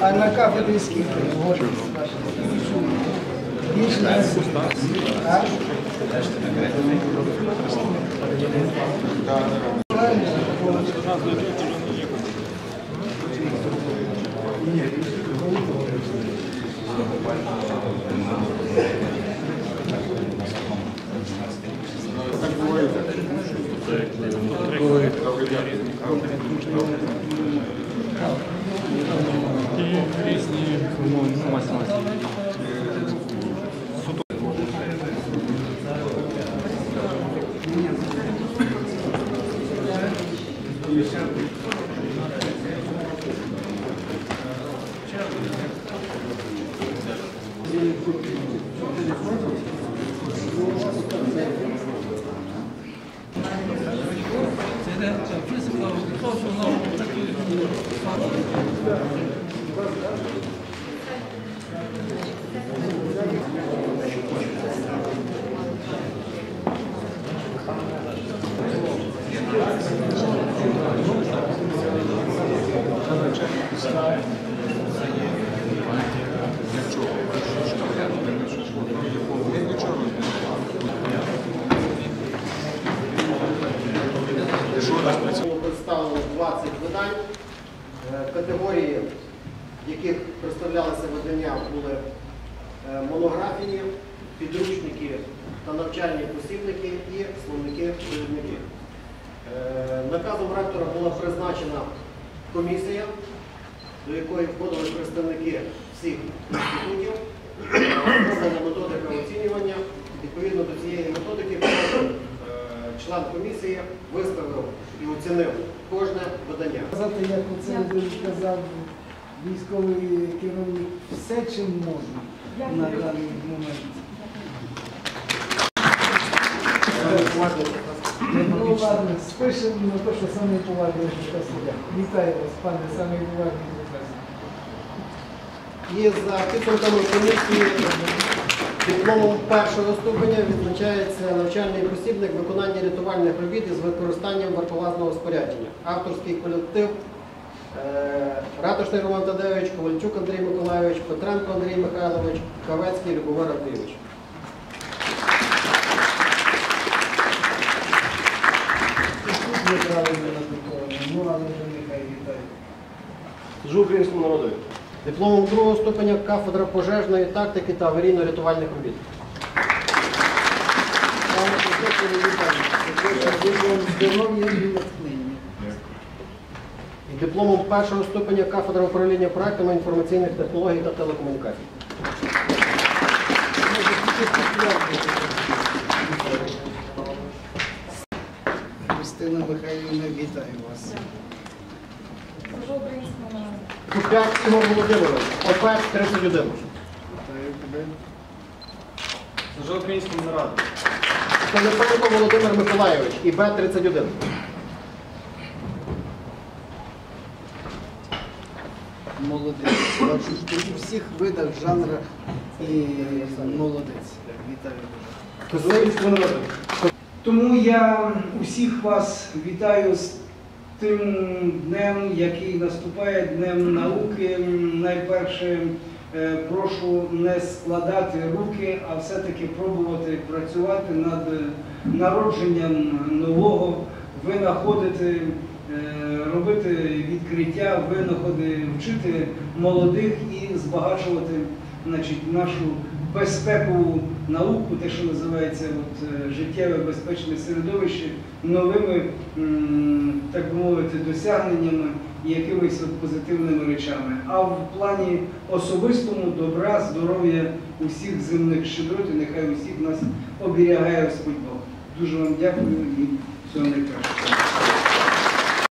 А на кафедре скільки? Більше. Можна Більше не А? І різні умови мастер Було представлено 20 видань. Е, Категорії, представлялися видання, були е, монографії, підручники та навчальні посібники і словники-довідники. Е, Наказом ректора була призначена комісія, до якої входили представники всіх інститутів, розроблена методика оцінювання. Відповідно до цієї методики е, член комісії виставив і оцінив кожне видання. Сказати, як оце казав військовий керівник, все чим можна на даний момент. Ну спишемо на те, що самий поважний професор. Вітаю вас, пане, самий поважний професор. І за підсумками комісії дипломом першого ступеня відзначається навчальний посібник виконання рятувальних робіт із використанням вартовазного спорядження. Авторський колектив Ратушний Роман Тадеович, Ковальчук Андрій Миколайович, Петренко Андрій Михайлович, Кавецький Любомир Андрійович. Служу українському народові. Дипломом другого ступеня кафедра пожежної тактики та аварійно-рятувальних робіт. Здоров'я і натхнення. Дипломом першого ступеня кафедра управління проектами інформаційних технологій та телекомунікацій. Христина Михайлівна, вітаю вас. Куп'як Ігор Володимирович, ОПЕК 31. Вітаю тебе. Служу українському народу. Пилипенко Володимир Миколайович, ІБ 31. Молодець. У всіх видах жанру і молодець. Вітаю. Тому я усіх вас вітаю з тим днем, який наступає, Днем науки. Найперше е, прошу не складати руки, а все-таки пробувати працювати над народженням нового, винаходити, робити відкриття, винаходи, вчити молодих і збагачувати значить, нашу безпекову науку, те, що називається от, е, життєве безпечне середовище, новими, так би мовити, досягненнями і якимись от позитивними речами. А в плані особистому добра, здоров'я усіх земних щедрот, і нехай усіх нас оберігає Господь Бог. Дуже вам дякую і всього найкращого.